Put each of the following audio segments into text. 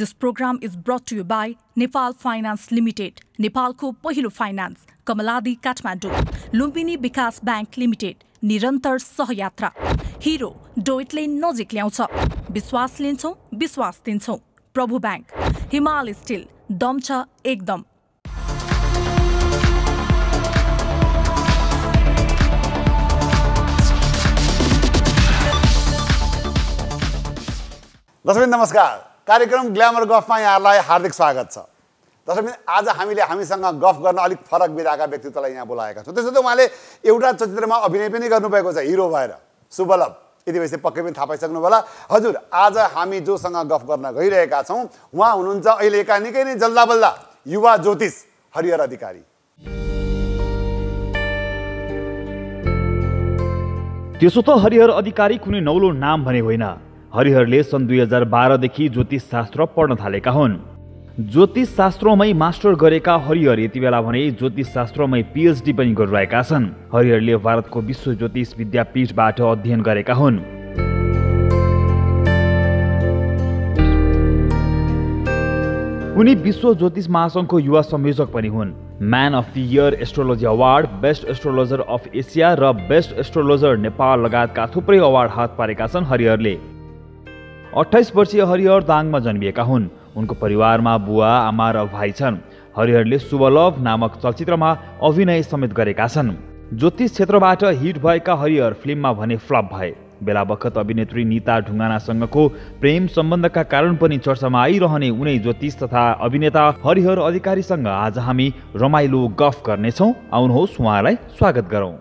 This program is brought to you by Nepal Finance Limited, नेपालको पहिलो finance Kamaladi Kathmandu Lumbini विकास bank limited निरन्तर सहयात्रा hero डोइटले नजिक ल्याउँछ विश्वास लिन्छौँ विश्वास दिन्छौँ प्रभु ब्याङ्क हिमाल स्टिल दम छ एकदम दर्शकबिन नमस्कार कार्यक्रम ग्ल्यामर गफमा यहाँहरूलाई हार्दिक स्वागत छ। दर्शकबिन आज हामीले हामीसँग गफ गर्न अलिक फरक विधाका व्यक्तित्वलाई यहाँ बोलाएका छौँ। त्यसो त उहाँले एउटा चलचित्रमा अभिनय पनि गर्नुभएको छ हिरो भएर। सुबलभ यति भएपछि पक्कै पनि थाहा पाइसक्नु होला। हजुर आज हामी जोसँग गफ गर्न गइरहेका छौँ। उहाँ हुनुहुन्छ अहिलेका निकै नै जल्दा बल्दा युवा ज्योतिष हरिहर अधिकारी। त्यसो त हरिहर अधिकारी कुनै नौलो नाम भने होइन। हरिहरले सन् दुई हजार बाह्रदेखि ज्योतिष शास्त्र पढ्न थालेका हुन्। ज्योतिष शास्त्रमै मास्टर गरेका हरिहर यति बेला भने ज्योतिष शास्त्रमै पिएचडी पनि गरिरहेका छन्। हरिहरले भारतको विश्व ज्योतिष विद्यापीठबाट अध्ययन गरेका हुन्। उनी विश्व ज्योतिष महासङ्घको युवा संयोजक पनि हुन्। Man of the year astrology award best astrologer of Asia र बेस्ट एस्ट्रोलोजर नेपाल लगायतका थुप्रै अवार्ड हात पारेका छन् हरिहरले। अठाइस वर्षीय हरिहर दाङमा जन्मिएका हुन्। उनको परिवारमा बुवा आमा र भाइ छन्। हरिहरले शुभलभ नामक चलचित्रमा अभिनय समेत गरेका छन्। ज्योतिष क्षेत्रबाट हिट भएका हरिहर फिल्ममा भने फ्लप भए। बेला बखत अभिनेत्री निता ढुङ्गानासँगको प्रेम सम्बन्धका कारण पनि चर्चामा आइरहने उनै ज्योतिष तथा अभिनेता हरिहर अधिकारीसँग आज हामी रमाइलो गफ गर्नेछौँ। आउनुहोस् उहाँलाई स्वागत गरौँ।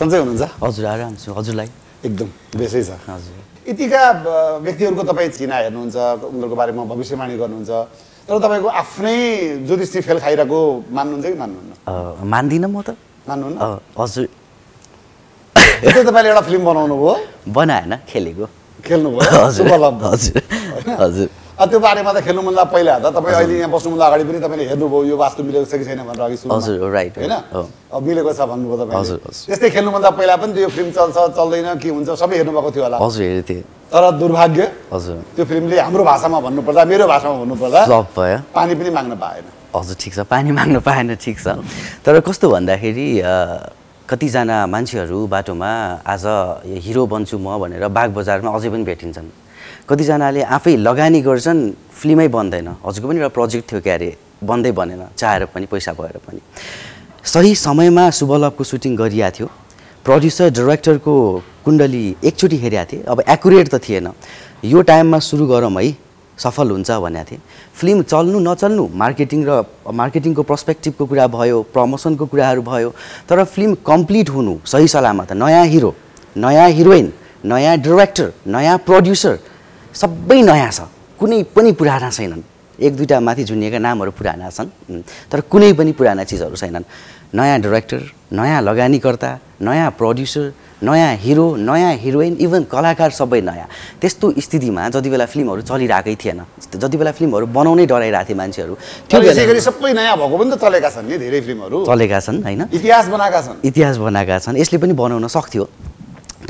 सन्चै हुनुहुन्छ? हजुर आराम छु। हजुरलाई? एकदम बेसै छ। हजुर। यतिका व्यक्तिहरूको तपाईँ चिना हेर्नुहुन्छ उनीहरूको बारेमा भविष्यवाणी गर्नुहुन्छ तर तपाईँको आफ्नै ज्योतिषी फेल खाइरहेको मान्नुहुन्छ कि मान्नुहुन्न? मान्दिनँ म त। मान्नुहुन्न? हजुर। तपाईँले एउटा फिल्म बनाउनु भयो बनाएन खेलेको। हजुर शुभलभ हजुर हजुर। त्यो बारेमा त खेल्नुभन्दा पहिला त। तपाईँ अहिले यहाँ बस्नुभन्दा अगाडि पनि तपाईँले हेर्नुभयो यो वास्तु मिलेको छ कि छैन भनेर अघि। हजुर, right, होइन? मिलेको छ भन्नुभयो हजुर। त्यस्तै खेल्नुभन्दा पहिला पनि त्यो फिल्म चल्छ चल्दैन के हुन्छ सबै हेर्नुभएको थियो होला। हजुर हेरेको थिएँ। तर दुर्भाग्य हजुर। त्यो फिल्मले हाम्रो भाषामा भन्नुपर्दा मेरो भाषामा भन्नुपर्दा पानी पनि माग्न पाएन। हजुर ठिक छ। पानी माग्न पाएन ठिक छ। तर कस्तो भन्दाखेरि कतिजना मान्छेहरू बाटोमा आज हिरो बन्छु म भनेर बाग बजारमा अझै पनि भेटिन्छन्। कतिजनाले आफै लगानी गर्छन् फिल्मै बन्दैन। हजुरको पनि एउटा प्रोजेक्ट थियो क्यारे बन्दै बनेन चाहेर पनि पैसा भएर पनि। सही समयमा शुभलभको सुटिङ गरिएको थियो। प्रड्युसर डिरेक्टरको कुण्डली एकचोटि हेरेको थिएँ। अब एकुरेट त थिएन। यो टाइममा सुरु गरौँ है सफल हुन्छ भनेको थिएँ। फिल्म चल्नु नचल्नु मार्केटिङ र मार्केटिङको पर्सपेक्टिभको कुरा भयो प्रमोसनको कुराहरू भयो तर फिल्म कम्प्लिट हुनु सही सलामत। नयाँ हिरो नयाँ हिरोइन नयाँ डिरेक्टर नयाँ प्रड्युसर सबै नयाँ छ। कुनै पनि पुराना छैनन्। एक दुईवटा माथि झुनिएका नामहरू पुराना छन् तर कुनै पनि पुराना चिजहरू छैनन्। नयाँ डिरेक्टर नयाँ लगानीकर्ता नयाँ प्रड्युसर नयाँ हिरो नयाँ हिरोइन इभन कलाकार सबै नयाँ। त्यस्तो स्थितिमा जति बेला फिल्महरू चलिरहेकै थिएन जति बेला फिल्महरू बनाउनै डराइरहेको थिए मान्छेहरू त्यो गरी सबै नयाँ भएको पनि त चलेका छन् नि धेरै फिल्महरू। चलेका छन् होइन? इतिहास बनाएका छन्। इतिहास बनाएका छन्। यसले पनि बनाउन सक्थ्यो।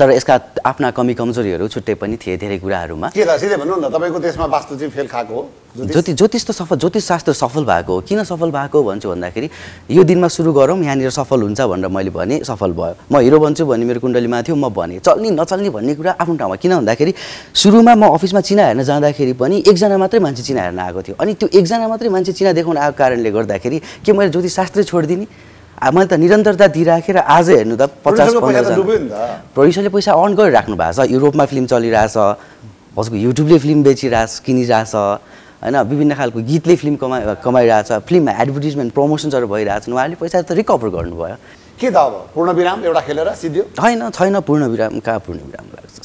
तर यसका आफ्ना कमी कमजोरीहरू छुट्टै पनि थिए धेरै कुराहरूमा। के त सिधै भन्नु न तपाईँको देशमा वास्तु चाहिँ फेल खाएको हो ज्योतिष? ज्योति ज्योतिष त सफल ज्योतिष शास्त्र सफल भएको हो। किन सफल भएको भन्छु भन्दाखेरि यो दिनमा सुरु गरौँ यहाँनिर सफल हुन्छ भनेर मैले भने सफल भयो। म हिरो बन्छु भन्ने मेरो कुण्डलीमा थियो म भने। चल्ने नचल्ने भन्ने कुरा आफ्नो ठाउँमा। किन भन्दाखेरि सुरुमा म अफिसमा चिना हेर्न जाँदाखेरि पनि एकजना मात्रै मान्छे चिना हेर्न आएको थियो। अनि त्यो एकजना मात्रै मान्छे चिना देखाउन आएको कारणले गर्दाखेरि के मैले ज्योतिष शास्त्रै छोडिदिने? मैले त निरन्तरता दिइराखेर आज हेर्नु त पचास प्रड्युसरले पैसा अर्न गरिराख्नु भएको छ। युरोपमा फिल्म चलिरहेछ हजुरको युट्युबले फिल्म बेचिरहेछ किनिरहेछ होइन विभिन्न खालको गीतले फिल्म कमाइ कमाइरहेछ फिल्ममा एडभर्टिजमेन्ट प्रमोसन्सहरू भइरहेछन् उहाँहरूले पैसा त रिकभर गर्नुभयो। के त अब? पूर्ण विराम एउटा खेलेर सिद्धियो? छैन छैन पूर्ण विराम कहाँ पूर्ण विराम लाग्छ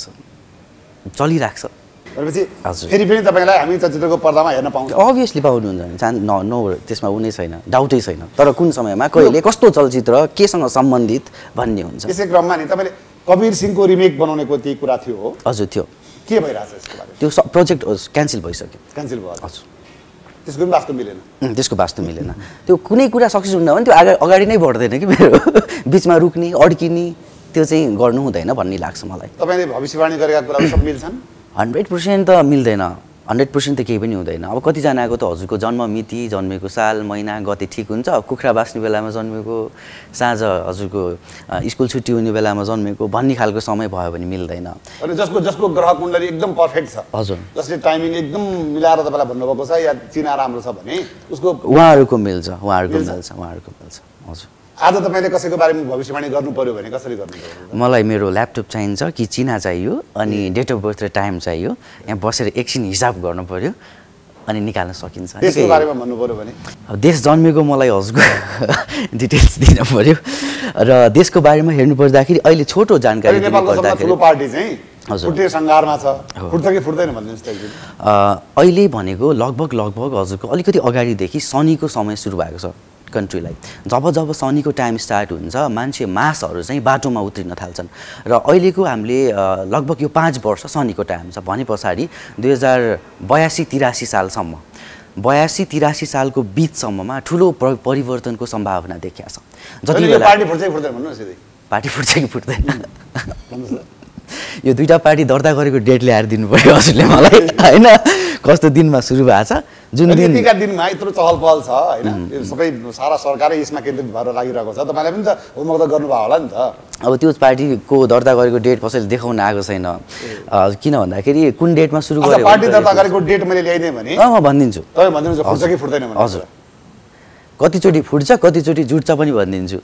चलिरहेको छ। भनेपछि। फेरि पनि तपाईँलाई हामी चलचित्रको पर्दामा हेर्न पाउँछौँ। अभियसली पाउनुहुन्छ। चाहन् न नो त्यसमा उ नै छैन डाउटै छैन। तर कुन समयमा कहिले कस्तो चलचित्र केसँग सम्बन्धित भन्ने हुन्छ। यसै क्रममा नि तपाईँले कबीर सिंहको रिमेक बनाउनेको त्यही कुरा थियो हो। हजुर त्यो के भइरहेछ त्यो प्रोजेक्ट क्यान्सल भइसक्यो। क्यान्सल भयो। हजुर। त्यसको पनि वास्तव मिलेन। त्यसको वास्तु मिलेन। त्यो कुनै कुरा सक्सेस हुन्न भने त्यो अगाडि अगाडि नै बढ्दैन कि मेरो। बिचमा रुक्ने अड्किने त्यो चाहिँ गर्नु हुँदैन भन्ने लाग्छ मलाई। तपाईँले भविष्यवाणी गरेका कुराहरू सब मिल्छन्? हन्ड्रेड पर्सेन्ट त मिल्दैन। हन्ड्रेड पर्सेन्ट त केही पनि हुँदैन। अब कतिजनाको त हजुरको जन्म मिति जन्मेको साल महिना गते ठिक हुन्छ। कुखुरा बाँच्ने बेलामा जन्मेको साँझ हजुरको स्कुल छुट्टी हुने बेलामा जन्मेको भन्ने खालको समय भयो भने मिल्दैन। अनि जसको जसको ग्रह कुण्डली एकदम पर्फेक्ट छ। हजुर। जसले टाइमिङ एकदम मिलाएर तपाईँलाई भन्नुभएको छ या चिना राम्रो छ भने उसको उहाँहरूको मिल्छ उहाँहरूको? मिल्छ उहाँहरूको मिल्छ हजुर। आज तपाईँले कसैको बारेमा भविष्यवाणी गर्नु पर्यो भने कसरी गर्नु पर्यो? मलाई मेरो ल्यापटप चाहिन्छ कि चिना चाहियो अनि डेट अफ बर्थ र टाइम चाहियो। यहाँ बसेर एकछिन हिसाब गर्नु पर्यो अनि निकाल्न सकिन्छ। बारेमा भन्नु भने? देश जन्मेको मलाई हजुरको डिटेल्स दिन पर्यो। र देशको बारेमा हेर्नु पर्दाखेरि अहिले छोटो जानकारी अहिले भनेको लगभग लगभग हजुरको अलिकति अगाडिदेखि शनिको समय सुरु भएको छ। कन्ट्रीलाई जब जब शनिको टाइम स्टार्ट हुन्छ मान्छे मासहरू चाहिँ बाटोमा उत्रिन थाल्छन्। र अहिलेको हामीले लगभग यो पाँच वर्ष शनिको टाइम छ। भने पछाडि दुई हजार बयासी तिरासी सालसम्म बयासी तिरासी सालको बिचसम्ममा ठुलो प्र- परिवर्तनको सम्भावना देखिया छ। जति बेला पार्टी फुट्छ कि फुट्दैन यो दुइटा पार्टी दर्ता गरेको डेट ल्याएर दिनु पऱ्यो हजुरले मलाई। होइन कस्तो दिनमा सुरु भएको छ? जुन दिन दिनमा यत्रो चहल पहल छ होइन? सबै सारा सरकारै यसमा केन्द्रित भएर लागिरहेको छ। तपाईँलाई पनि त होमवर्क त गर्नुभयो होला नि त। अब त्यो पार्टीको दर्ता गरेको डेट कसैले देखाउन आएको छैन। किन भन्दाखेरि कुन डेटमा सुरु गर्यो पार्टी दर्ता गरेको डेट मैले ल्याइदिएँ भने। म भनिदिन्छु। तपाईँ फुट्छ कि फुट्दैन हजुर। कतिचोटि फुट्छ कतिचोटि जुट्छ पनि भनिदिन्छु।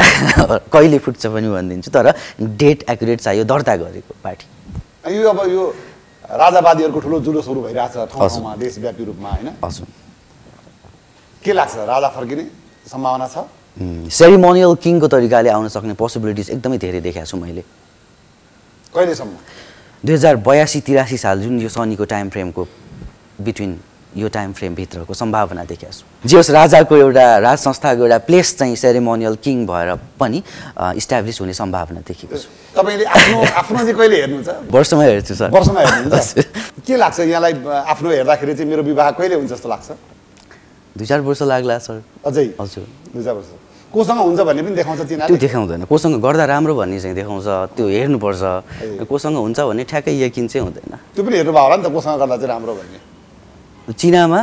कहिले फुट्छ पनि भनिदिन्छु तर डेट एकुरेट चाहियो दर्ता गरेको पार्टी। यो अब यो राजावादीहरूको ठुलो जुलुसहरू भइरहेछ ठाउँ। ठाउँमा देशव्यापी रूपमा होइन? हजुर। के लाग्छ? राजा फर्किने सम्भावना छ? सेरिमोनियल किङको तरिकाले आउन सक्ने पोसिबिलिटिज एकदमै धेरै देखाएको छु मैले। कहिलेसम्म? दुई हजार बयासी तिरासी साल जुन यो शनिको टाइम फ्रेमको बिट्विन यो टाइम फ्रेमभित्रको सम्भावना देखाएको छु। जे होस् राजाको एउटा राज संस्थाको एउटा प्लेस चाहिँ सेरिमोनियल किङ भएर पनि इस्टाब्लिस हुने सम्भावना देखेको छु। तपाईँले आफ्नो आफ्नो चाहिँ कहिले हेर्नुहुन्छ? वर्षमा हेर्छु सर। वर्षमा हेर्नुहुन्छ? के लाग्छ यहाँलाई आफ्नो हेर्दाखेरि चाहिँ मेरो विवाह कहिले हुन्छ जस्तो लाग्छ? दुई चार वर्ष लाग्ला सर। अझै? हजुर। दुई चार वर्ष। कोसँग हुन्छ भन्ने पनि देखाउँछ त्यो देखाउँदैन। कोसँग गर्दा राम्रो भन्ने चाहिँ देखाउँछ त्यो हेर्नुपर्छ। कोसँग हुन्छ भने ठ्याक्कै यकिन चाहिँ हुँदैन। त्यो पनि हेर्नुभयो होला नि त कोसँग गर्दा चाहिँ राम्रो भन्ने। चिनामा?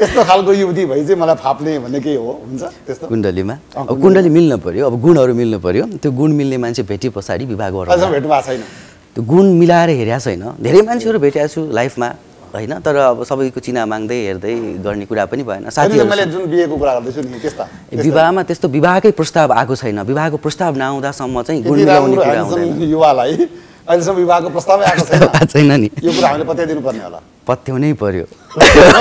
यस्तो खालको युवती भई चाहिँ मलाई फाप्ने भन्ने केही हो हुन्छ? त्यस्तो? कुण्डलीमा? अब कुण्डली। मिल्न पर्यो अब गुणहरू मिल्नु पर्यो। त्यो गुण मिल्ने मान्छे भेटे पछाडि विवाह अहिलेसम्म गरौँ भेट्नु भएको छैन। त्यो गुण मिलाएर हेरेको छैन। धेरै मान्छेहरू भेटेको छु लाइफमा होइन? तर अब सबैको चिना माग्दै हेर्दै गर्ने कुरा पनि भएन। चाहिँ मैले जुन बिहेको कुरा गर्दैछु नि त्यस्ता विवाहमा त्यस्तो विवाहकै प्रस्ताव आएको छैन। विवाहको प्रस्ताव नआउँदासम्म चाहिँ गुण मिलाउने कुरा हुँदैन। युवालाई अहिलेसम्म विवाहको प्रस्तावै आएको छैन। नि। यो कुरा हामीले पत्याइदिनु पर्ने होला। पत्याउनै पर्यो।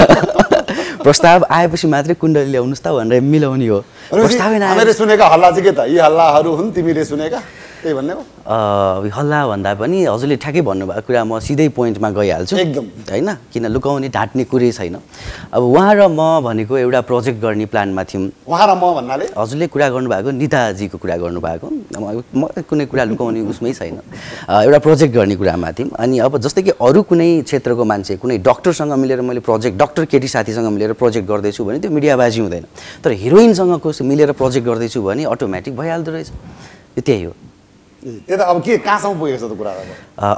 प्रस्ताव आएपछि मात्रै कुण्डली ल्याउनुहोस् त भनेर मिलाउने हो। सुनेका हल्ला चाहिँ के त? यी हल्लाहरू हुन् तिमीले सुनेका? त्यही भन्ने हल्ला भन्दा पनि हजुरले ठ्याक्कै भन्नुभएको कुरा म सिधै पोइन्टमा गइहाल्छु। एकदम। होइन? किन लुकाउने ढाँट्ने कुरै छैन। अब उहाँ र म भनेको एउटा प्रोजेक्ट गर्ने प्लानमा थियौँ। उहाँ र म भन्नाले? हजुरले कुरा गर्नुभएको निताजीको कुरा गर्नुभएको। म कुनै कुरा लुकाउने उसमै छैन। एउटा प्रोजेक्ट गर्ने कुरामा थियौँ। अनि अब जस्तै कि अरू कुनै क्षेत्रको मान्छे कुनै डक्टरसँग मिलेर मैले प्रोजेक्ट डक्टर केटी साथीसँग मिलेर प्रोजेक्ट गर्दैछु भने त्यो मिडियाबाजी हुँदैन। तर हिरोइनसँग कस मिलेर प्रोजेक्ट गर्दैछु भने अटोमेटिक भइहाल्दो रहेछ। त्यही हो। त्यो त अब के कहाँसम्म पुगेको छ त कुरा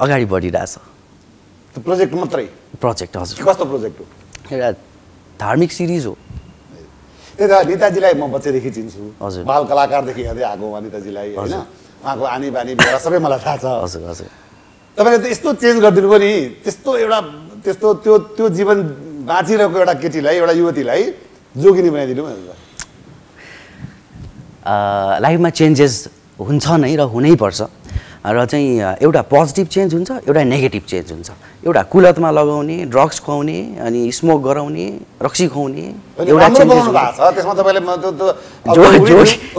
अगाडि बढिरहेछ। प्रोजेक्ट मात्रै? प्रोजेक्ट हजुर। कस्तो प्रोजेक्ट हो? एउटा धार्मिक सिरिज हो। त्यही त नेताजीलाई म बच्चैदेखि चिन्छु। हजुर। बाल कलाकारदेखि हेर्दै आएको उहाँ नेताजीलाई होइन? उहाँको आनी बानी सबै मलाई थाहा छ। हजुर हजुर। तपाईँले त यस्तो चेन्ज गरिदिनु भयो नि त्यस्तो एउटा त्यस्तो त्यो त्यो जीवन बाँचिरहेको एउटा केटीलाई एउटा युवतीलाई जोगिनी बनाइदिनु लाइफमा चेन्जेस हुन्छ नै र हुनैपर्छ र चाहिँ एउटा पोजिटिभ चेन्ज हुन्छ एउटा नेगेटिभ चेन्ज हुन्छ। एउटा कुलतमा लगाउने ड्रग्स खुवाउने अनि स्मोक गराउने रक्सी खुवाउने एउटा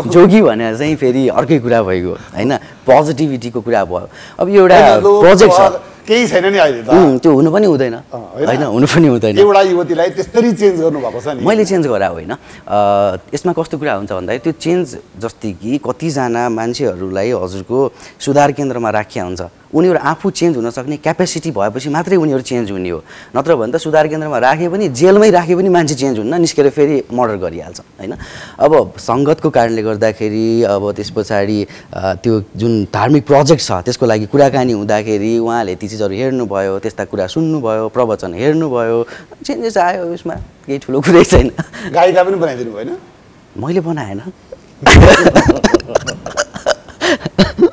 जोगी भनेर चाहिँ फेरि अर्कै कुरा भइगयो होइन? पोजिटिभिटीको कुरा भयो। अब एउटा प्रोजेक्ट छ। केही छैन नि अहिले त। त्यो हुनु पनि हुँदैन। होइन? हुनु पनि हुँदैन। एउटा युवतीलाई त्यसरी चेन्ज गर्नुभएको छ नि। मैले चेन्ज गरा होइन। यसमा कस्तो कुरा हुन्छ भन्दाखेरि त्यो चेन्ज जस्तै कि कतिजना मान्छेहरूलाई हजुरको सुधार केन्द्रमा राखिया हुन्छ। उनीहरू आफू चेन्ज हुन सक्ने क्यापेसिटी भएपछि मात्रै उनीहरू चेन्ज हुने हो। नत्र भने त सुधार केन्द्रमा राखे पनि जेलमै राखे पनि मान्छे चेन्ज हुन्न निस्केर फेरि मर्डर गरिहाल्छ होइन? अब सङ्गतको कारणले गर्दाखेरि अब त्यस पछाडि त्यो जुन धार्मिक प्रोजेक्ट छ त्यसको लागि कुराकानी हुँदाखेरि उहाँले ती चिजहरू हेर्नुभयो त्यस्ता कुरा सुन्नुभयो प्रवचन हेर्नुभयो चेन्जेस आयो यसमा केही ठुलो कुरै छैन। गायिका पनि बनाइदिनु भएन? मैले बनाएन।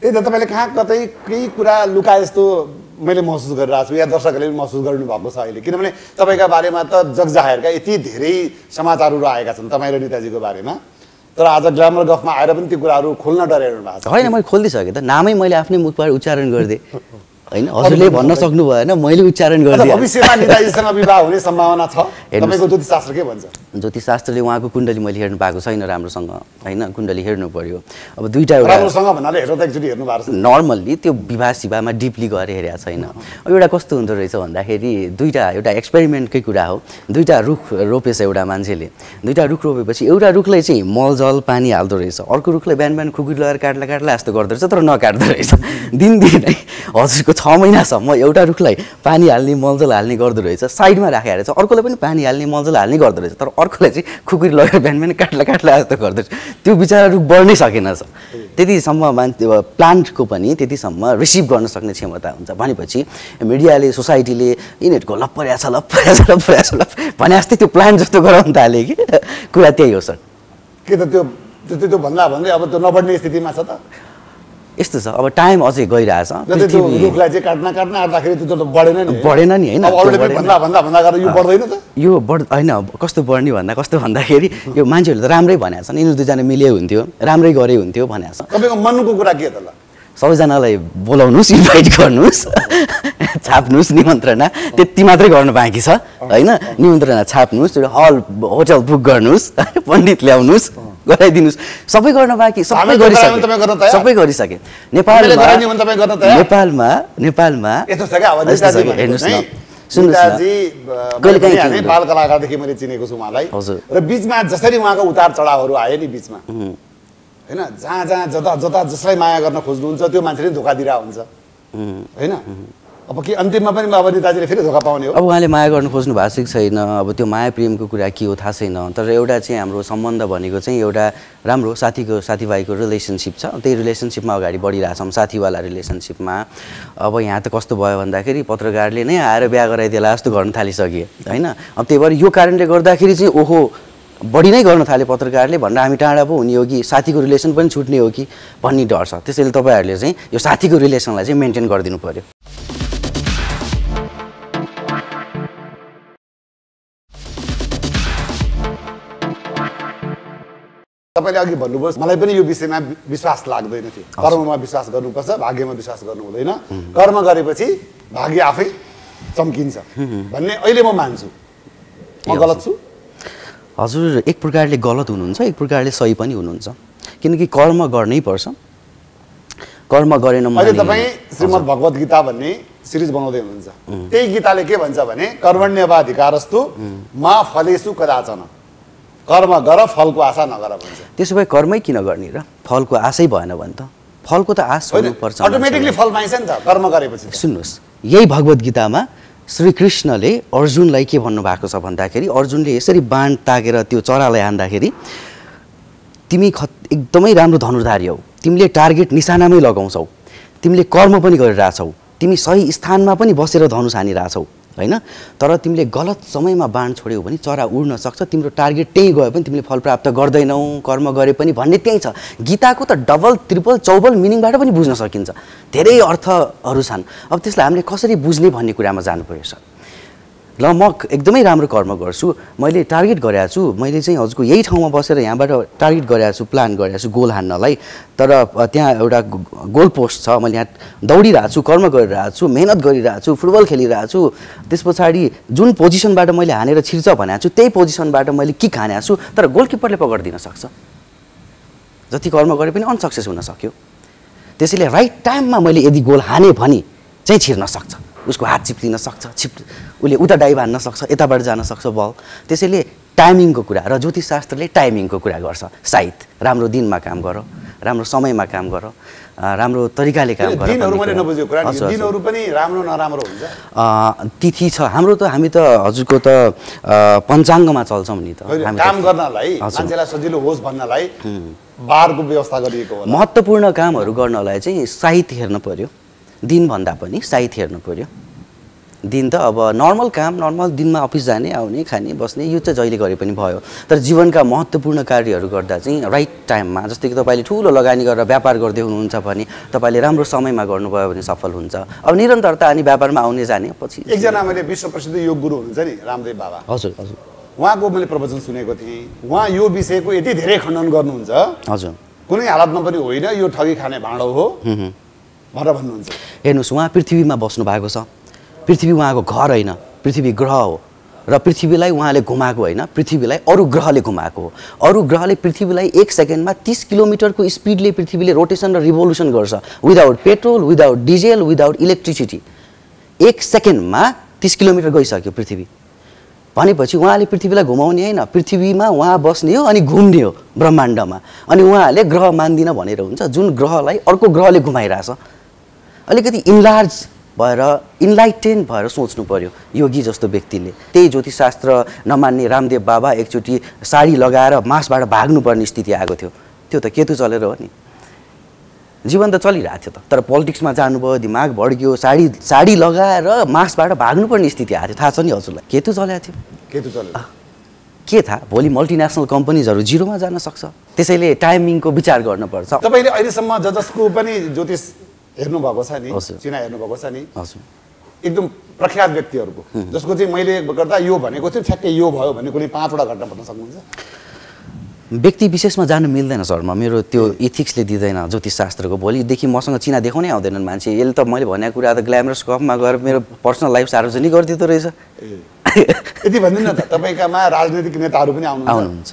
त्यही त तपाईँले कहाँ कतै केही कुरा लुका जस्तो मैले महसुस गरिरहेको छु या दर्शकहरूले पनि महसुस गर्नुभएको छ अहिले? किनभने तपाईँका बारेमा त जगजाहेरका यति धेरै समाचारहरू आएका छन् तपाईँ र नेताजीको बारेमा तर आज ग्ल्यामर गफमा आएर पनि त्यो कुराहरू खोल्न डराइरहनु भएको छ। होइन मैले खोलिदिइसकेँ त। नामै मैले आफ्नै मुखबाट उच्चारण गरिदिएँ होइन हजुरले भन्न सक्नु भएन मैले उच्चारण गरिदिएँ। भविष्यमा नेताजीसँग विवाह हुने सम्भावना छ। तपाईँको ज्योतिषशास्त्र के भन्छ? ज्योतिषशास्त्रले उहाँको कुण्डली मैले हेर्नु पाएको छैन राम्रोसँग होइन कुण्डली हेर्नु पर्यो। अब दुईवटा राम्रोसँग भन्नाले हेर्दा त एकचोटि हेर्नु भएको छ। नर्मल्ली त्यो विवाह सिवाहमा डिपली गएर हेरेको छैन। अब एउटा कस्तो हुँदो रहेछ भन्दाखेरि दुईवटा एउटा एक्सपेरिमेन्टकै कुरा हो। दुईवटा रुख रोपेछ एउटा मान्छेले। दुईवटा रुख रोपेपछि एउटा रुखलाई चाहिँ मलजल पानी हाल्दो रहेछ। अर्को रुखलाई बिहान बिहान खुकुरी लगाएर काट्ला काट्ला जस्तो गर्दो रहेछ तर नकाट्दो रहेछ। दिनदिनै हजुरको छ महिनासम्म एउटा रुखलाई पानी हाल्ने मलजल हाल्ने गर्दो रहेछ साइडमा राखेर रहेछ अर्कोलाई पनि पानी हाल्ने मलजल हाल्ने गर्दो रहेछ तर अर्कोलाई चाहिँ खुकुरी लगेर बिहान बिहान काट्ला काट्ला जस्तो गर्दो रहेछ। त्यो बिचरा रुख बढ्नै सकेनछ त्यतिसम्म मान्छे प्लान्टको पनि त्यतिसम्म रिसिभ गर्न सक्ने क्षमता हुन्छ। भनेपछि मिडियाले सोसाइटीले यिनीहरूको लप्पऱ्या छ लप्पऱ्या छ लप्पऱ्या छ लप भने जस्तै त्यो प्लान्ट जस्तो गराउन थाल्यो कि? कुरा त्यही हो सर। के त त्यो त्यो भन्दा भन्दै अब त्यो नबढ्ने स्थितिमा छ त? यस्तो छ। अब टाइम अझै गइरहेछ। बढेन नि। होइन, यो बढ होइन कस्तो बढ्ने भन्दा कस्तो भन्दाखेरि यो मान्छेहरूले त राम्रै भनेको छन्। यिनीहरू दुईजना मिले हुन्थ्यो राम्रै गरे हुन्थ्यो भनेको छ तपाईँको मनको कुरा के त ल सबैजनालाई बोलाउनुहोस् इन्भाइट गर्नुहोस् छाप्नुहोस् निमन्त्रणा। त्यति मात्रै गर्नु बाँकी छ होइन? निमन्त्रणा छाप्नुहोस् एउटा हल होटल बुक गर्नुहोस् पण्डित ल्याउनुहोस्। गराइदिनुहोस्। सबै गर्न बाँकी सबै गरिसके? सबै गरिसके। नेपालमा? नेपालमा नेपालमा हेर्नुहोस् न? बाल कलाकारदेखि मैले चिनेको छु उहाँलाई। र बिचमा जसरी उहाँको उतार चढावहरू आए नि बिचमा। होइन? जहाँ जहाँ जता जता जसलाई माया गर्न खोज्नुहुन्छ त्यो मान्छेले धोका दिइरहेको हुन्छ। होइन? अब के अन्तिममा पनि अब नेताजीले फेरि धोका पाउने हो। अब उहाँले माया गर्नु खोज्नु भएको छैन अब त्यो माया प्रेमको कुरा के हो थाहा छैन। तर एउटा चाहिँ हाम्रो सम्बन्ध भनेको चाहिँ एउटा राम्रो साथीको साथीभाइको रिलेसनसिप छ। त्यही रिलेसनसिपमा अगाडि बढिरहेछौँ साथीवाला रिलेसनसिपमा अब यहाँ त कस्तो भयो भन्दाखेरि पत्रकारले नै आएर बिहा गराइदिएला जस्तो गर्न थालिसके होइन? अब त्यही भएर यो कारणले गर्दाखेरि चाहिँ ओहो बढी नै गर्न थाले पत्रकारले भनेर हामी टाढा पो हुने हो कि साथीको रिलेसन पनि छुट्ने हो कि भन्ने डर छ। त्यसैले तपाईँहरूले चाहिँ यो साथीको रिलेसनलाई चाहिँ मेन्टेन गरिदिनु पऱ्यो तपाईँले अघि भन्नुभयो मलाई पनि यो विषयमा विश्वास लाग्दैन थियो। कर्ममा विश्वास गर्नुपर्छ भाग्यमा विश्वास गर्नु हुँदैन कर्म गरेपछि भाग्य आफै चम्किन्छ। भन्ने अहिले म मान्छु। म गलत छु? हजुर एक प्रकारले गलत हुनुहुन्छ एक प्रकारले सही पनि हुनुहुन्छ। किनकि कर्म गर्नै पर्छ। कर्म गरेन अहिले तपाईँ श्रीमद् भगवत गीता भन्ने सिरिज बनाउँदै हुनुहुन्छ। त्यही गीताले के भन्छ भने कर्मण्यवाधिकारस्तु मा फलेसु कदाचन। कर्म गर फलको आशा नगर भन्छ। त्यसो भए कर्मै किन गर्ने र? फलको आशै भएन भने त? फलको त आश हुनुपर्छ अटोमेटिकली फल पाइन्छ नि त कर्म गरेपछि। सुन्नुहोस् यही भगवद् गीतामा श्रीकृष्णले अर्जुनलाई के भन्नुभएको छ भन्दाखेरि अर्जुनले यसरी बाण ताकेर त्यो चरालाई हान्दाखेरि तिमी खत एकदमै राम्रो धनुर्धारी हौ। तिमीले टार्गेट निशानामै लगाउँछौ। तिमीले कर्म पनि गरिरहेछौ। तिमी सही स्थानमा पनि बसेर धनुष हानिरहेछौ। होइन? तर तिमीले गलत समयमा बाण छोड्यौ भने चरा उड्न सक्छ तिम्रो टार्गेट त्यहीँ गयो पनि तिमीले फल प्राप्त गर्दैनौ कर्म गरे पनि भन्ने त्यही छ। गीताको त डबल ट्रिपल चौबल मिनिङबाट पनि बुझ्न सकिन्छ। धेरै अर्थहरू छन्। अब त्यसलाई हामीले कसरी बुझ्ने भन्ने कुरामा जानु पर्यो सर? ल म एकदमै राम्रो कर्म गर्छु। मैले टार्गेट गरेको छु। मैले चाहिँ हजुरको यही ठाउँमा बसेर यहाँबाट टार्गेट गरेको छु प्लान गरेको छु गोल हान्नलाई। तर त्यहाँ एउटा गोल पोस्ट छ। मैले यहाँ दौडिरहेको छु कर्म गरिरहेको छु मेहनत गरिरहेको छु फुटबल खेलिरहेको छु। त्यस पछाडि जुन पोजिसनबाट मैले हानेर छिर्छ भनेको छु त्यही पोजिसनबाट मैले किक हानेको छु। तर गोलकिपरले पक्रिदिन सक्छ। जति कर्म गरे पनि अनसक्सेस हुन सक्यो। त्यसैले राइट टाइममा मैले यदि गोल हाने भने चाहिँ छिर्न सक्छ। उसको हात चिप्लिन सक्छ छिप उसले उता डाइभ हान्न सक्छ यताबाट जान सक्छ बल। त्यसैले टाइमिङको कुरा र ज्योतिषशास्त्रले टाइमिङको कुरा गर्छ। सायद राम्रो दिनमा काम गर राम्रो समयमा काम गर राम्रो तरिकाले काम गर तिथि छ। हाम्रो त हामी त हजुरको त पञ्चाङ्गमा चल्छौँ नि त। काम गर्नलाई। मान्छेलाई सजिलो होस् भन्नलाई बारको व्यवस्था गरिएको महत्त्वपूर्ण कामहरू गर्नलाई चाहिँ साहित्य हेर्नु पर्यो। दिनभन्दा पनि साहित्य हेर्नु पर्यो। दिन त अब नर्मल काम नर्मल दिनमा अफिस जाने आउने खाने बस्ने यो चाहिँ जहिले गरे पनि भयो। तर जीवनका महत्त्वपूर्ण कार्यहरू गर्दा चाहिँ राइट टाइममा जस्तै कि तपाईँले ठुलो लगानी गरेर व्यापार गर्दै हुनुहुन्छ भने तपाईँले राम्रो समयमा गर्नुभयो भने सफल हुन्छ। अब निरन्तरता अनि व्यापारमा आउने जाने पछि एकजना मैले विश्व प्रसिद्ध योग गुरु हुनुहुन्छ नि रामदेव बाबा। हजुर हजुर। उहाँको मैले प्रवचन सुनेको थिएँ। उहाँ यो विषयको यति धेरै खण्डन गर्नुहुन्छ। हजुर। कुनै हालतमा पनि होइन यो ठगी खाने भाँडो हो। भनेर भन्नुहुन्छ। हेर्नुहोस् उहाँ पृथ्वीमा बस्नु भएको छ। पृथ्वी उहाँको घर होइन पृथ्वी ग्रह हो। र पृथ्वीलाई उहाँले घुमाएको होइन पृथ्वीलाई अरू ग्रहले घुमाएको हो। अरू ग्रहले पृथ्वीलाई एक सेकेन्डमा तिस किलोमिटरको स्पिडले पृथ्वीले रोटेसन र रिभोल्युसन गर्छ। Without petrol without diesel without electricity. एक सेकेन्डमा तिस किलोमिटर गइसक्यो पृथ्वी। भनेपछि उहाँले पृथ्वीलाई घुमाउने होइन पृथ्वीमा उहाँ बस्ने हो अनि घुम्ने हो ब्रह्माण्डमा। अनि उहाँहरूले ग्रह मान्दिनँ भनेर हुन्छ जुन ग्रहलाई अर्को ग्रहले घुमाइरहेछ। अलिकति इन्लार्ज भएर इन्लाइटेन भएर सोच्नु पर्यो योगी जस्तो व्यक्तिले। त्यही ज्योतिषशास्त्र नमान्ने रामदेव बाबा एकचोटि साडी लगाएर मासबाट भाग्नुपर्ने स्थिति आएको थियो। त्यो त केतु चलेर हो नि। जीवन त चलिरहेको थियो त। तर पोलिटिक्समा जानुभयो दिमाग भड्कियो साडी साडी लगाएर मासबाट भाग्नुपर्ने स्थिति आएको थियो। थाहा छ नि हजुरलाई? केतु चलेको थियो। केतु चल्यो के थाहा? भोलि मल्टिनेसनल कम्पनीजहरू जिरोमा जान सक्छ। त्यसैले टाइमिङको विचार गर्नुपर्छ। तपाईँले अहिलेसम्म ज जसको पनि ज्योतिष हेर्नु भएको छ नि। चिना हेर्नु भएको छ नि? एकदम प्रख्यात व्यक्तिहरूको। जसको चाहिँ मैले गर्दा यो भनेको थियो ठ्याक्कै यो भयो भन्ने कुनै पाँचवटा घटना भन्न सक्नुहुन्छ? व्यक्ति विशेषमा जानु मिल्दैन सरमा मेरो त्यो इथिक्सले दिँदैन ज्योतिषशास्त्रको भोलिदेखि मसँग चिना देखाउनै आउँदैनन् मान्छे। यसले त मैले भनेको कुरा त ग्ल्यामरस कपमा गएर मेरो पर्सनल लाइफ सार्वजनिक गरिदिँदो रहेछ। यति भनिदिनु त। तपाईँकामा राजनैतिक नेताहरू पनि आउनुहुन्छ।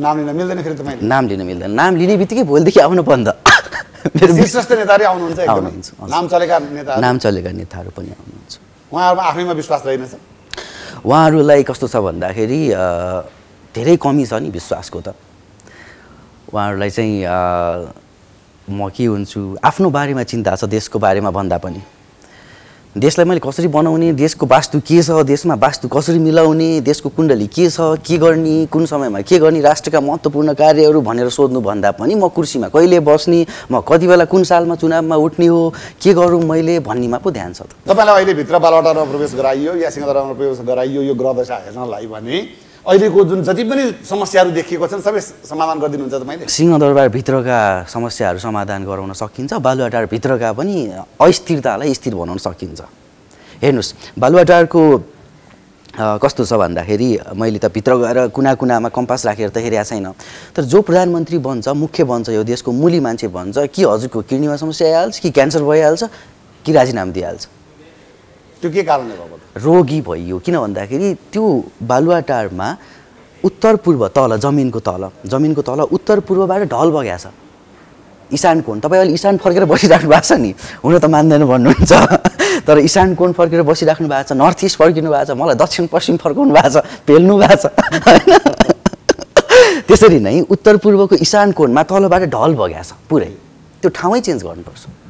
नाम लिन मिल्दैन फेरि तपाईँले? नाम लिन मिल्दैन। नाम लिने बित्तिकै भोलिदेखि आउनु बन्द। शीर्षस्थ नेताहरू आउनुहुन्छ आउनुहुन्छ। नाम चलेका नेताहरू। नाम चलेका नेताहरू पनि आउनुहुन्छ। उहाँहरूमा आफैमा विश्वास रहेनछ उहाँहरूलाई कस्तो छ भन्दाखेरि धेरै कमी छ नि विश्वासको त। उहाँहरूलाई चाहिँ म के हुन्छु? आफ्नो बारेमा चिन्ता छ देशको बारेमा भन्दा पनि। देशलाई मैले कसरी बनाउने देशको वास्तु के छ देशमा वास्तु कसरी मिलाउने देशको कुण्डली के छ के गर्ने कुन समयमा के गर्ने राष्ट्रका महत्त्वपूर्ण कार्यहरू भनेर सोध्नु भन्दा पनि म कुर्सीमा कहिले बस्ने म कति बेला कुन सालमा चुनावमा उठ्ने हो के गरौँ मैले भन्नेमा पो ध्यान छ तपाईँलाई अहिले भित्र बालवाटारमा प्रवेश गराइयो या सिंहदरबारमा प्रवेश गराइयो यो ग्रह दशा हेर्नलाई भने अहिलेको जुन जति पनि समस्याहरू देखिएको छन् सबै समाधान गरिदिनुहुन्छ तपाईँले सिंहदरबारभित्रका समस्याहरू समाधान गराउन सकिन्छ बालुवाटारभित्रका पनि अस्थिरतालाई स्थिर बनाउन सकिन्छ। हेर्नुहोस् बालुवाटारको कस्तो छ भन्दाखेरि मैले त भित्र गएर कुना कुनामा कम्पास राखेर त हेरेको छैन। तर जो प्रधानमन्त्री बन्छ मुख्य बन्छ यो देशको मुली मान्छे बन्छ कि हजुरको किडनीमा समस्या आइहाल्छ कि क्यान्सर भइहाल्छ कि राजीनामा दिइहाल्छ। त्यो के कारणले भएको रोगी भइयो किन भन्दाखेरि त्यो बालुवाटारमा उत्तर पूर्व तल जमिनको तल जमिनको तल उत्तर पूर्वबाट ढल बग्या छ। इशान कोण? तपाईँ अहिले इशान फर्केर बसिराख्नु भएको छ नि? हुन त मान्दैन भन्नुहुन्छ। तर इशान कोण फर्केर बसिराख्नु भएको छ? नर्थ इस्ट फर्किनु भएको छ? मलाई दक्षिण पश्चिम फर्काउनु भएको छ? पेल्नु भएको छ? होइन? त्यसरी नै उत्तर पूर्वको इशान कोणमा तलबाट ढल बग्या छ पुरै। त्यो ठाउँै चेन्ज गर्नुपर्छ।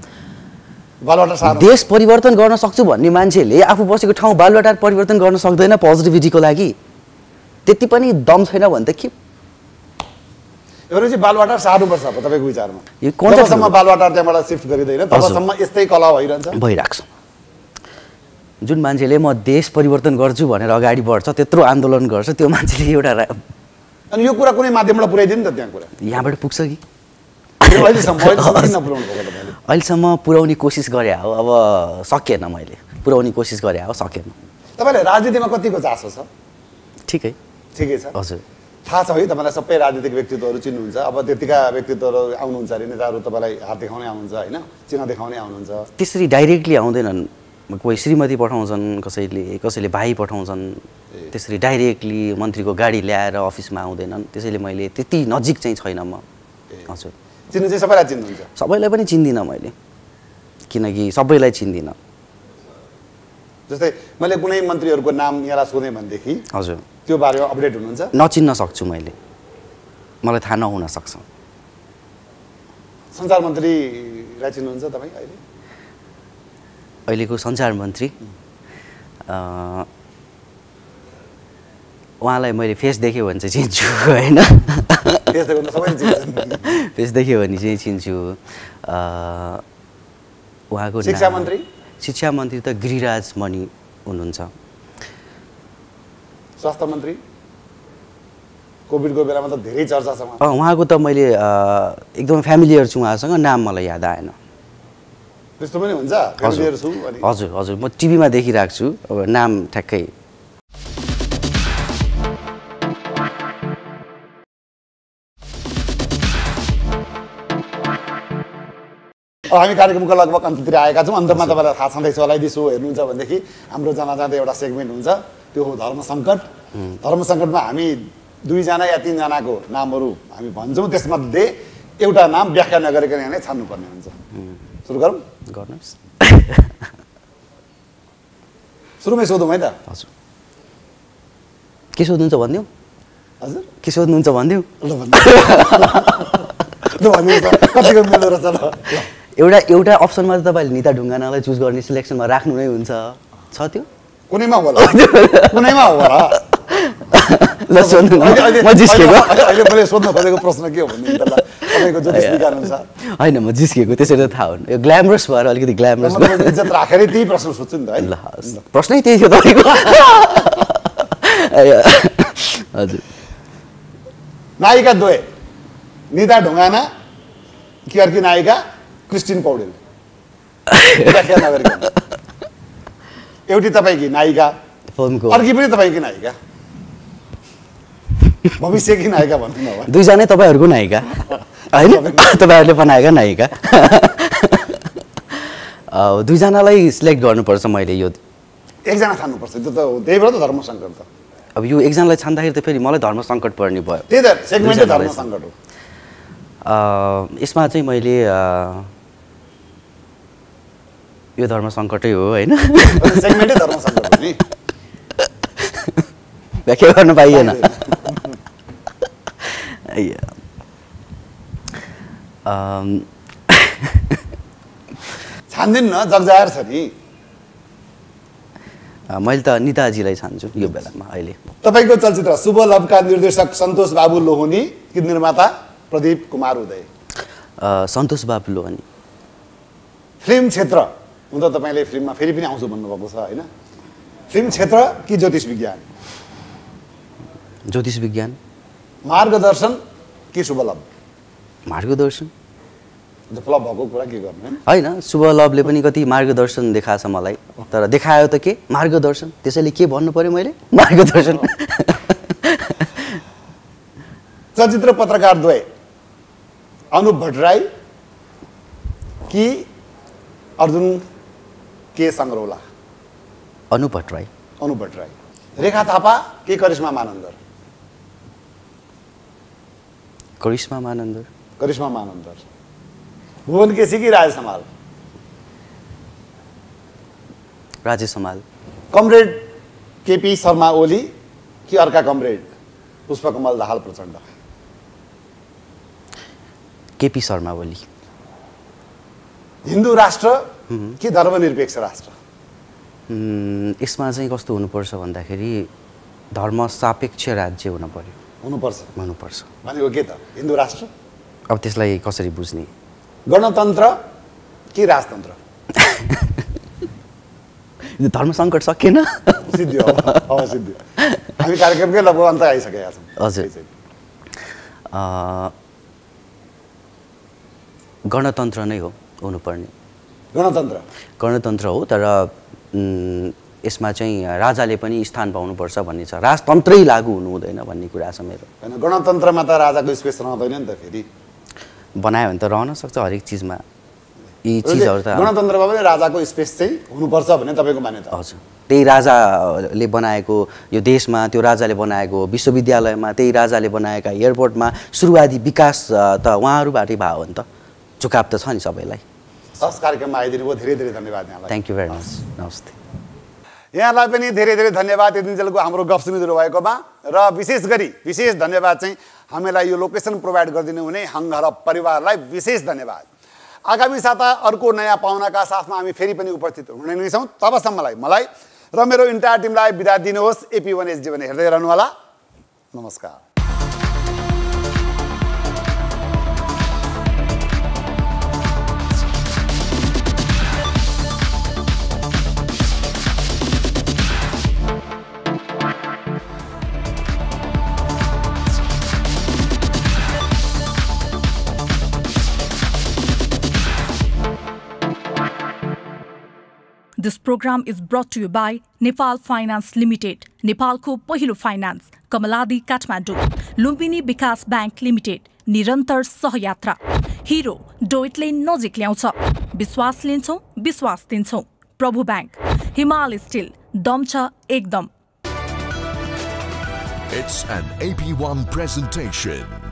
देश परिवर्तन गर्न सक्छु भन्ने मान्छेले आफू बसेको ठाउँ बालुवाटार परिवर्तन गर्न सक्दैन पोजिटिभिटीको लागि। त्यति पनि दम छैन भने त के? एउटा बालवाटार सार्नुपर्छ अब तपाईँको विचारमा। जबसम्म। बालवाटार त्यहाँबाट सिफ्ट गरिँदैन तबसम्म यस्तै कला भइरहन्छ। भइरहेको छ। जुन मान्छेले म देश परिवर्तन गर्छु भनेर अगाडि बढ्छ त्यत्रो आन्दोलन गर्छ त्यो मान्छेले एउटा अनि यो कुरा कुनै माध्यमबाट पुऱ्याइदिनु नि त त्यहाँ कुरा। यहाँबाट पुग्छ कि? अहिलेसम्म अहिलेसम्म पुर्याउने कोसिस गरे हो अब सकेन मैले। पुर्याउने कोसिस गरे हो सकेन। तपाईँलाई राजनीतिमा कतिको चासो छ? ठिकै। ठिकै छ। हजुर। थाहा छ है तपाईँलाई सबै राजनीतिक व्यक्तित्वहरू चिन्नुहुन्छ। अब त्यतिका व्यक्तित्वहरू आउनुहुन्छ अरे नेताहरू तपाईँलाई हात देखाउनै आउनुहुन्छ होइन? चिना देखाउनै आउनुहुन्छ। त्यसरी डाइरेक्टली आउँदैनन्। कोही श्रीमती पठाउँछन् कसैले कसैले भाइ पठाउँछन्। त्यसरी डाइरेक्टली मन्त्रीको गाडी ल्याएर अफिसमा आउँदैनन्। त्यसैले मैले त्यति नजिक चाहिँ छैन म। हजुर। चिन्नु चाहिँ सबैलाई चिन्नुहुन्छ सबैलाई पनि चिन्दिनँ मैले। किनकि सबैलाई चिन्दिनँ। जस्तै मैले कुनै मन्त्रीहरूको नाम यहाँलाई सोधेँ भनेदेखि हजुर। त्यो बारेमा अपडेट हुनुहुन्छ? नचिन्न सक्छु मैले। मलाई थाहा नहुन सक्छ। सञ्चार मन्त्रीलाई चिन्नुहुन्छ तपाईँ अहिले? अहिलेको सञ्चार मन्त्री उहाँलाई मैले फेस देखेँ भने चाहिँ चिन्छु होइन? फेस देख्यो भने चाहिँ चिन्छु। उहाँको शिक्षा मन्त्री? शिक्षा मन्त्री त गिरिराज मणि हुनुहुन्छ। स्वास्थ्य मन्त्री? कोभिडको बेलामा त धेरै चर्चा छ उहाँको। त मैले एकदम फ्यामिलियर छु उहाँसँग नाम मलाई याद आएन। त्यस्तो पनि हुन्छ? हजुर हजुर। म टिभीमा देखिरहेको छु। अब नाम ठ्याक्कै हामी कार्यक्रमको लगभग अन्त्यतिर आएका छौँ। अन्तमा तपाईँलाई थाहा छँदैछ होला यदि सो हेर्नुहुन्छ भनेदेखि हाम्रो जाँदा जाँदै एउटा सेगमेन्ट हुन्छ। त्यो हो धर्म सङ्कट। धर्म सङ्कटमा हामी दुईजना या तिनजनाको नामहरू हामी भन्छौँ। त्यसमध्ये एउटा नाम व्याख्या नगरिकन यहाँ नै छान्नुपर्ने हुन्छ। सुरु गरौँ? गर्नुहोस्। सुरुमै सोधौँ है त। हजुर। के सोध्नुहुन्छ भनिदिउँ हजुर। के सोध्नुहुन्छ भनिदिउँ ल भन्नु। कतिको मिल्दो रहेछ ल। एउटा एउटा अप्सनमा त तपाईँले निता ढुङ्गानालाई चुज गर्ने सिलेक्सनमा राख्नु नै हुन्छ। छ त्यो? कुनैमा होला? कुनैमा होला? ल सोध्नु। म जिस्केको। अहिले- मैले सोध्न खोजेको प्रश्न के हो भने तपाईँको ज्योतिष विज्ञान अनुसार। होइन म जिस्केको त्यसरी त थाहा हुनु। यो ग्ल्यामरस भएर अलिकति ग्ल्यामरस इज्जत राखेरै त्यही प्रश्न सोध्छु नि त ल प्रश्नै त्यही थियो तपाईँको। हजुर। नायिका द्वय निता ढुङ्गाना कि अर्की नायिका क्रिस्टिन पौडेल। व्याख्या नगरिकन एउटी तपाईँकी नायिका फिल्मको अर्की पनि तपाईँकी नायिका। भविष्यकी नायिका भन्नु न दुईजनै तपाईँहरूको नायिका। होइन? तपाईँहरूले बनाएका नायिका। दुईजनालाई सिलेक्ट गर्नुपर्छ मैले यो। एकजना छान्नुपर्छ। त्यो त त्यही भएर त धर्म सङ्कट त। अब यो एकजनालाई छान्दाखेरि त फेरि मलाई धर्म सङ्कट पर्ने भयो। त्यही त सेगमेन्टै धर्म सङ्कट हो। यसमा चाहिँ मैले यो धर्म सङ्कटै हो होइन? व्याख्या गर्न पाइएन। आइया। अम, छान्दिन न जगजायर छ नि। मैले त निताजीलाई छान्छु यो बेलामा अहिले। तपाईँको चलचित्र शुभ लभका निर्देशक सन्तोष बाबु लोहनी कि निर्माता प्रदीप कुमार उदय। सन्तोष बाबुलो अनि फिल्म क्षेत्र। हुन त तपाईँले फिल्ममा फेरि पनि आउँछु भन्नुभएको छ होइन? फिल्म क्षेत्र कि ज्योतिष विज्ञान? ज्योतिष विज्ञान। मार्गदर्शन कि शुभ लभ मार्गदर्शन फ्लप भएको कुरा के गर्नु होइन? होइन शुभ लभले पनि कति मार्गदर्शन देखाएको छ मलाई। तर देखायो त के? मार्गदर्शन। त्यसैले के भन्नु पर्यो मैले? मार्गदर्शन। चलचित्र पत्रकार द्वय अनुप भट्टराई कि अर्जुन के सङ्ग्रौला अनु भट्टराई अनुप भट्टराई रेखा थापा कि करिश्मा मानन्दर? करिश्मा मानन्दर। करिश्मा मानन्दर। भुवन केसी कि राज समाल? राजेश हमाल कमरेड केपी शर्मा ओली कि अर्का कमरेड? पुष्पकमल दाहाल प्रचण्ड। केपी शर्मा ओली। हिन्दू राष्ट्र कि धर्मनिरपेक्ष राष्ट्र? यसमा चाहिँ कस्तो हुनुपर्छ भन्दाखेरि धर्म सापेक्ष राज्य हुन पर्यो हुनुपर्छ। हुनुपर्छ। भनेको के त? हिन्दू राष्ट्र? अब त्यसलाई कसरी बुझ्ने? गणतन्त्र कि राजतन्त्र? धर्म सङ्कट सकिएन सिद्धियो। सिद्धियो। हामी कार्यक्रमकै लगभग अन्त आइसकेका छौँ। हजुर। गणतन्त्र नै हो हुनुपर्ने। गणतन्त्र। गणतन्त्र हो तर यसमा चाहिँ राजाले पनि स्थान पाउनुपर्छ भन्ने छ। राजतन्त्रै लागू हुनु हुँदैन भन्ने कुरा छ मेरो। होइन गणतन्त्रमा त राजाको स्पेस रहँदैन नि त फेरि। बनायो भने त रहन सक्छ हरेक चिजमा। यी चिजहरू त गणतन्त्रमा पनि राजाको स्पेस चाहिँ हुनुपर्छ भन्ने तपाईँको मान्यता हजुर। त्यही राजाले बनाएको यो देशमा त्यो राजाले बनाएको विश्वविद्यालयमा त्यही राजाले बनाएका एयरपोर्टमा सुरुवाती विकास त उहाँहरूबाटै भयो हो नि त। झुकाप त छ नि सबैलाई। हस् कार्यक्रममा आइदिनु भयो धेरै धेरै धन्यवाद यहाँलाई। थ्याङ्क यू भेरी मच नमस्ते यहाँलाई पनि धेरै धेरै धन्यवाद यतिन्जेलको हाम्रो गफ सुनिदिनु भएकोमा। र विशेष गरी विशेष धन्यवाद चाहिँ हामीलाई यो लोकेसन प्रोभाइड गरिदिनु हुने हङ्गर परिवारलाई विशेष धन्यवाद। आगामी साता अर्को नयाँ पाहुनाका साथमा हामी फेरि पनि उपस्थित हुने नै छौँ। तबसम्मलाई मलाई र मेरो इन्टायर टिमलाई बिदा दिनुहोस्। एपी वान एसडी भने हेर्दै रहनुहोला। नमस्कार। This program is brought to you by Nepal Finance Limited, नेपालको पहिलो फाइनान्स कमलादी काठमाडौँ लुम्बिनी विकास ब्याङ्क लिमिटेड निरन्तर सहयात्रा हिरो डोइटले नजिक ल्याउँछ विश्वास लिन्छौँ विश्वास दिन्छौँ प्रभु ब्याङ्क हिमाल स्टिल दम छ एकदम It's an AP1 presentation.